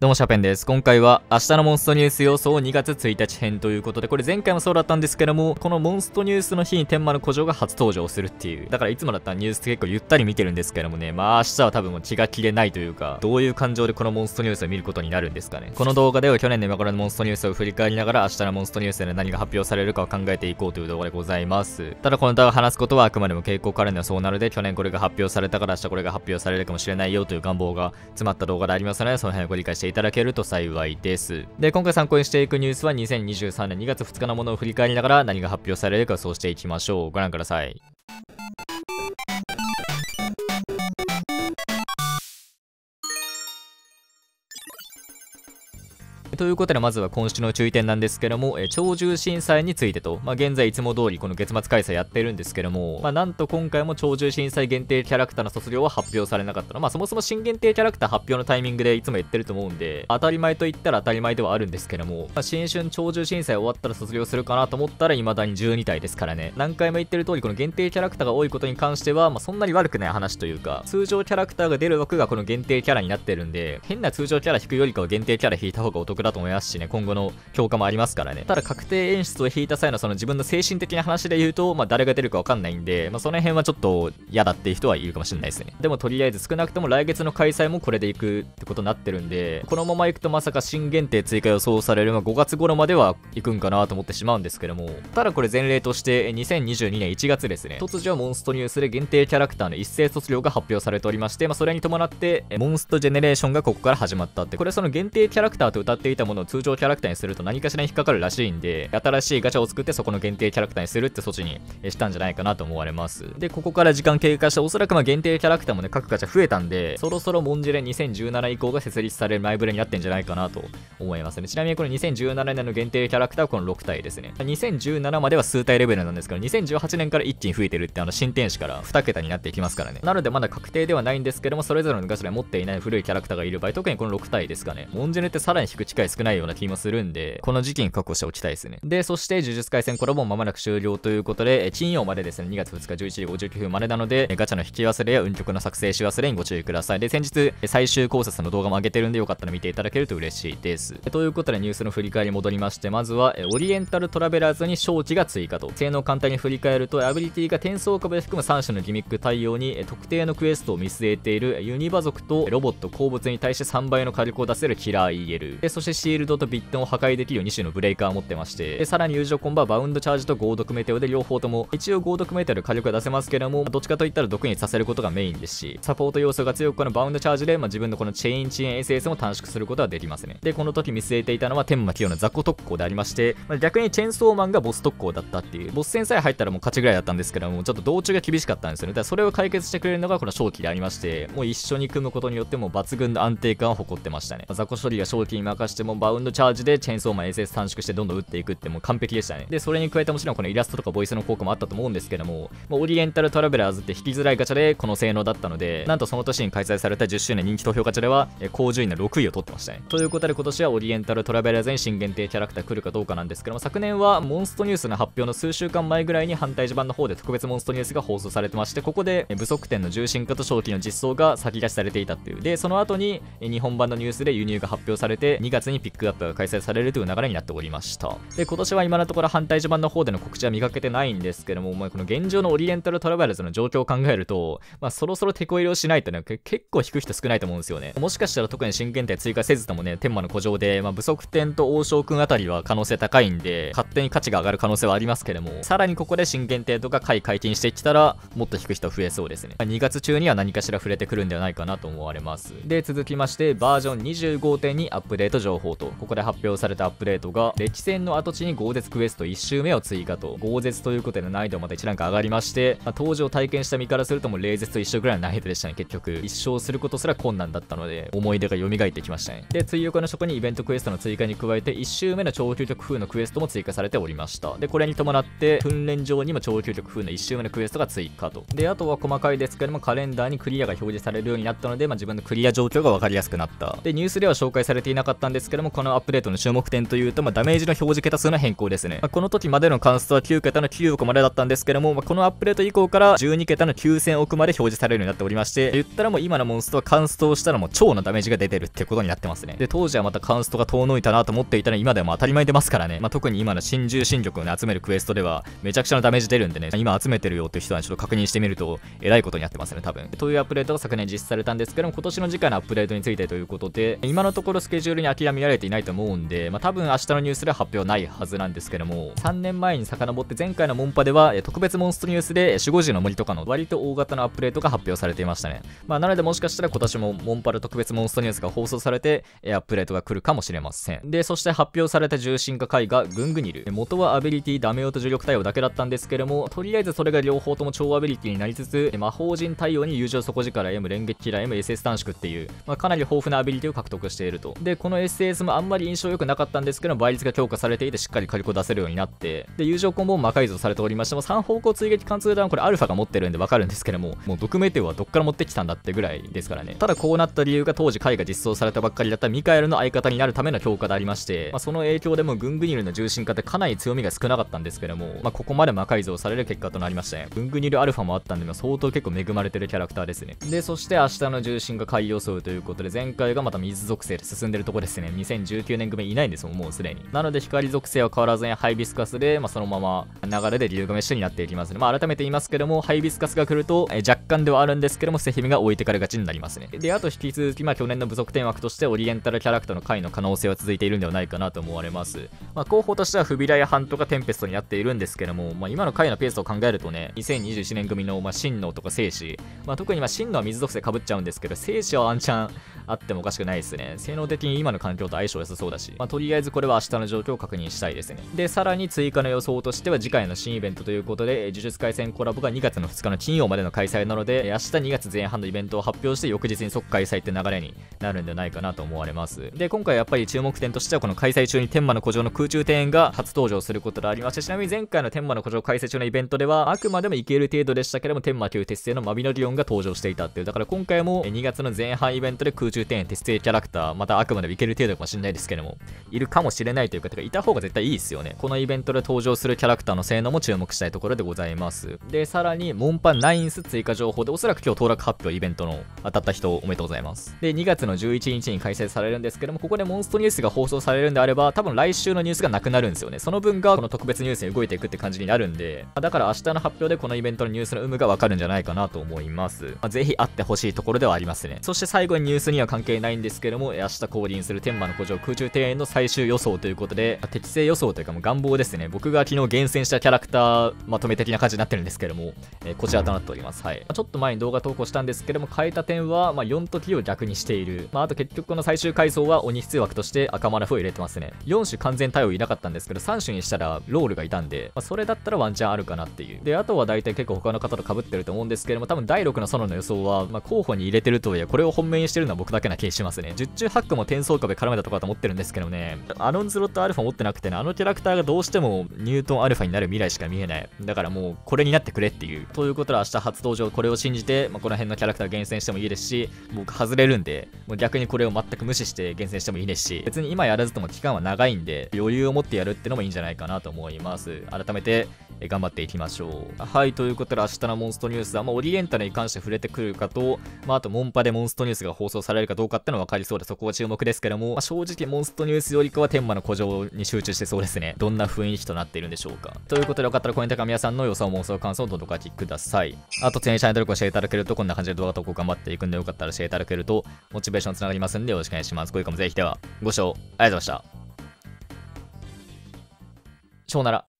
どうもシャペンです。今回は明日のモンストニュース予想2月1日編ということで、これ前回もそうだったんですけども、このモンストニュースの日に天満の古城が初登場するっていう。だからいつもだったらニュースって結構ゆったり見てるんですけどもね、まあ明日は多分もう気が気でないというか、どういう感情でこのモンストニュースを見ることになるんですかね。この動画では去年の今頃のモンストニュースを振り返りながら明日のモンストニュースで何が発表されるかを考えていこうという動画でございます。ただこの動画話すことはあくまでも傾向からのそうなので、去年これが発表されたから明日これが発表されるかもしれないよという願望が詰まった動画でありますので、その辺をご理解していただけると幸いです。で、今回参考にしていくニュースは2023年2月2日のものを振り返りながら何が発表されるかそうしていきましょう。ご覧ください。ということで、まずは今週の注意点なんですけども、え超重審査についてと、まあ、現在いつも通りこの月末開催やってるんですけども、まあ、なんと今回も超重審査限定キャラクターの卒業は発表されなかったの。まあ、そもそも新限定キャラクター発表のタイミングでいつも言ってると思うんで、当たり前と言ったら当たり前ではあるんですけども、まあ、新春超重審査終わったら卒業するかなと思ったら未だに12体ですからね。何回も言ってる通り、この限定キャラクターが多いことに関しては、まあ、そんなに悪くない話というか、通常キャラクターが出る枠がこの限定キャラになってるんで、変な通常キャラ引くよりかは限定キャラ引いた方がお得だだと思いますしね、今後の強化もありますからね。ただ確定演出を引いた際のその自分の精神的な話で言うと、まあ誰が出るかわかんないんで、まあその辺はちょっと嫌だっていう人はいるかもしれないですね。でもとりあえず少なくとも来月の開催もこれで行くってことになってるんで、このまま行くとまさか新限定追加予想される、まあ5月頃までは行くんかなと思ってしまうんですけども、ただこれ前例として2022年1月ですね、突如モンストニュースで限定キャラクターの一斉卒業が発表されておりまして、まあそれに伴ってモンストジェネレーションがここから始まったって、これその限定キャラクターと歌っていたものを通常キャラクターにすると何かしらに引っかかるらしいんで、新しいガチャを作ってそこの限定キャラクターにするって措置にしたんじゃないかなと思われます。で、ここから時間経過しておそらくま限定キャラクターもね、各ガチャ増えたんで、そろそろモンジレ2017以降が設立される前触れになってんじゃないかなと思いますね。ちなみにこの2017年の限定キャラクターはこの6体ですね。2017までは数体レベルなんですけど、2018年から一気に増えてるってあの新天使から2桁になっていきますからね。なのでまだ確定ではないんですけども、それぞれのガチャで持っていない古いキャラクターがいる場合、特にこの6体ですかね。モンジェネってさらに引く機会少ないような気もするんで、この時期に確保しておきたいですね。で、そして呪術廻戦コラボも間もなく終了ということで、金曜までですね、2月2日11時59分までなので、ガチャの引き忘れや運曲の作成し忘れにご注意ください。で、先日、最終考察の動画も上げてるんで、よかったら見ていただけると嬉しいです。ということで、ニュースの振り返り戻りまして、まずは、オリエンタルトラベラーズに正気が追加と、性能簡単に振り返ると、アビリティが転送株で含む3種のギミック対応に、特定のクエストを見据えているユニバ族とロボット鉱物に対して3倍の火力を出せるキラー EL。で、そしてシールドとビットンを破壊できる2種のブレイカーを持ってまして、さらに友情コンボはバウンドチャージと合毒メテオで両方とも一応合毒メテオで火力が出せますけどもどっちかといったら毒にさせることがメインですしサポート要素が強くこのバウンドチャージで、まあ、自分のこのチェーン遅延 SS も短縮することができますね。でこの時見据えていたのは天魔清の雑魚特攻でありまして、まあ、逆にチェンソーマンがボス特攻だったっていうボス戦さえ入ったらもう勝ちぐらいだったんですけどもちょっと道中が厳しかったんですよね。だからそれを解決してくれるのがこの正気でありましてもう一緒に組むことによっても抜群の安定感を誇ってましたね。雑魚処理が正気に任してもバウンドチャージでチェーンソーマン SS 短縮してどんどん打っていくってもう完璧でしたねでそれに加えてもちろんこのイラストとかボイスの効果もあったと思うんですけども、まあ、オリエンタルトラベラーズって引きづらいガチャでこの性能だったので、なんとその年に開催された10周年人気投票ガチャでは、え高順位の6位を取ってましたね。ということで今年はオリエンタルトラベラーズに新限定キャラクター来るかどうかなんですけども、昨年はモンストニュースの発表の数週間前ぐらいに反対地盤の方で特別モンストニュースが放送されてまして、ここで不足点の重心化と正気の実装が先出しされていたっていう。で、その後に日本版のニュースで輸入が発表されて、2月にピックアップが開催されるという流れになっておりました。で、今年は今のところ反対地盤の方での告知は見かけてないんですけども、まあ、この現状のオリエンタルトラベラーズの状況を考えると、まあ、そろそろ手こ入れをしないとね、結構引く人少ないと思うんですよね。もしかしたら特に新限定追加せずともね、天魔の古城で、まあ、不足点と王将君あたりは可能性高いんで、勝手に価値が上がる可能性はありますけども、さらにここで新限定とか回解禁してきたら、もっと引く人増えそうですね。ま2月中には何かしら触れてくるんではないかなと思われます。で、続きまして、バージョン25.2アップデート情報と、ここで発表されたアップデートが、歴戦の跡地に豪絶クエスト1周目を追加と、豪絶ということで難易度また1ランク上がりまして、まあ、登場体験した身からするともう冷絶と一緒ぐらいの難易度でしたね、結局。一生することすら困難だったので、思い出が蘇ってきましたね。で、追憶の職にイベントクエストの追加に加えて、1周目の超究極風のクエストも追加されておりました。で、これに伴って、訓練場にも超究極風の1周目のクエストが追加と。で、あとは細かいですけども、カレンダーにクリアが表示されるようになったので、まあ、自分のクリア状況が分かりやすくなった。で、ニュースでは紹介されていなかったんですけども、このアップデートの注目点というと、まあ、ダメージの表示桁数の変更ですね。まあ、この時までのカンストは9桁の9億までだったんですけども、まあ、このアップデート以降から12桁の9000億まで表示されるようになっておりまして、言ったらもう今のモンストはカンストをしたらもう超のダメージが出てるってことになってますね。で、当時はまたカンストが遠のいたなと思っていたら今でも当たり前出ますからね。まあ、特に今の新重新力を、ね、集めるクエストではめちゃくちゃなダメージ出るんでね、今集めてるよっていう人はちょっと確認してみると、えらいことになってますね、多分。というアップデートが昨年実施されたんですけども、今年の次回のアップデートについてということで、今のところスケジュールに諦め見られていないと思うんで、まあ、多分明日のニュースでは発表ないはずなんですけども、3年前に遡って前回のモンパでは、特別モンストニュースで守護神の森とかの割と大型のアップデートが発表されていましたね。まあ、なのでもしかしたら今年もモンパル特別モンストニュースが放送されて、アップデートが来るかもしれません。で、そして発表された重心化回がグングニル。元はアビリティダメオと重力対応だけだったんですけども、とりあえずそれが両方とも超アビリティになりつつ、魔法陣対応に友情底力 M 連撃キラー M SS 短縮っていう、まあ、かなり豊富なアビリティを獲得していると。で、この SS ベースもあんまり印象良くなかったんですけど、倍率が強化されていてしっかり火力を出せるようになって、で、友情コンボも魔改造されておりましても、3方向追撃貫通弾これアルファが持ってるんでわかるんですけども、もう毒メテオはどっから持ってきたんだってぐらいですからね。ただこうなった理由が当時回が実装されたばっかりだったミカエルの相方になるための強化でありまして、まあ、その影響でもグングニルの重心化ってかなり強みが少なかったんですけども、まあ、ここまで魔改造される結果となりましたね。グングニルアルファもあったんで、相当結構恵まれてるキャラクターですね。で、そして明日の重心が海予想ということで、前回がまた水属性で進んでるとこですね。2019年組いないんですもん、もうすでに。なので光属性は変わらずにハイビスカスで、まあ、そのまま流れで竜亀種になっていきますね。まあ、改めて言いますけども、ハイビスカスが来ると、え若干ではあるんですけども、セヒミが置いてかれがちになりますね。で、あと引き続き、まあ、去年の部族点枠としてオリエンタルキャラクターの回の可能性は続いているんではないかなと思われます。まあ、候補としてはフビラやハントがテンペストになっているんですけども、まあ、今の回のペースを考えるとね、2021年組の、まあ、真のとか生死、まあ、特にまあ真のは水属性かぶっちゃうんですけど、生死はワンチャンあってもおかしくないですね。性能的に今の環境と相性良さそうだし、まあ、とりあえずこれは明日の状況を確認したいですね。で、さらに追加の予想としては次回の新イベントということで、呪術廻戦コラボが2月の2日の金曜までの開催なので、明日2月前半のイベントを発表して翌日に即開催って流れになるんじゃないかなと思われます。で、今回やっぱり注目点としてはこの開催中に天魔の古城の空中庭園が初登場することがありまして、ちなみに前回の天魔の古城開催中のイベントでは、あくまでもいける程度でしたけども、天魔級鉄製のマビノリオンが登場していたっていう、だから今回も2月の前半イベントで空中庭園鉄製キャラクター、またあくまでもいける程度かもしれないですけども、いるかもしれないというか、てかいた方が絶対いいですよね。このイベントで登場するキャラクターの性能も注目したいところでございます。で、さらに、モンパナインス追加情報で、おそらく今日登録発表イベントの当たった人おめでとうございます。で、2月の11日に開催されるんですけども、ここでモンストニュースが放送されるんであれば、多分来週のニュースがなくなるんですよね。その分がこの特別ニュースに動いていくって感じになるんで、だから明日の発表でこのイベントのニュースの有無がわかるんじゃないかなと思います。まあ、ぜひ会ってほしいところではありますね。そして最後にニュースには関係ないんですけども、明日降臨する天魔の古城空中庭園の最終予想ということで、適正予想というかもう願望ですね。僕が昨日厳選したキャラクターまとめ的な感じになってるんですけども、えー、こちらとなっております。はい。ちょっと前に動画投稿したんですけども、変えた点は、まあ、4と T を逆にしている。まあ、あと結局この最終階層は鬼必要枠として赤マラフを入れてますね。4種完全対応いなかったんですけど、3種にしたらロールがいたんで、まあ、それだったらワンチャンあるかなっていう。で、あとは大体結構他の方と被ってると思うんですけども、多分第6のソロの予想は、まあ、候補に入れてるとはいえ、これを本命にしてるのは僕だけな気しますね。十中八九も転送壁絡めたとかと思ってるんですけどね、アロンズロットアルファ持ってなくてね、あのキャラクターがどうしてもニュートンアルファになる未来しか見えない。だからもう、これになってくれっていう。ということで明日初登場、これを信じて、まあ、この辺のキャラクター厳選してもいいですし、僕外れるんで、もう逆にこれを全く無視して厳選してもいいですし、別に今やらずとも期間は長いんで、余裕を持ってやるってのもいいんじゃないかなと思います。改めて、頑張っていきましょう。はい、ということで明日のモンストニュースは、まあ、オリエンタルに関して触れてくるかと、まあ、あとモンパでモンストニュースが放送されるかどうかってのは分かりそうで、そこは注目ですけども、まあ、正直モンストニュースよりかは天魔の古城に集中してそうですね。どんな雰囲気となっているんでしょうか。ということでよかったらコメントか皆さんの予想妄想感想をどうぞお書きください。あと、チャンネル登録をしていただけると、こんな感じで動画投稿頑張っていくんでよかったらしていただけると、モチベーションつながりますんでよろしくお願いします。これからもぜひでは、ご視聴ありがとうございました。しょうなら。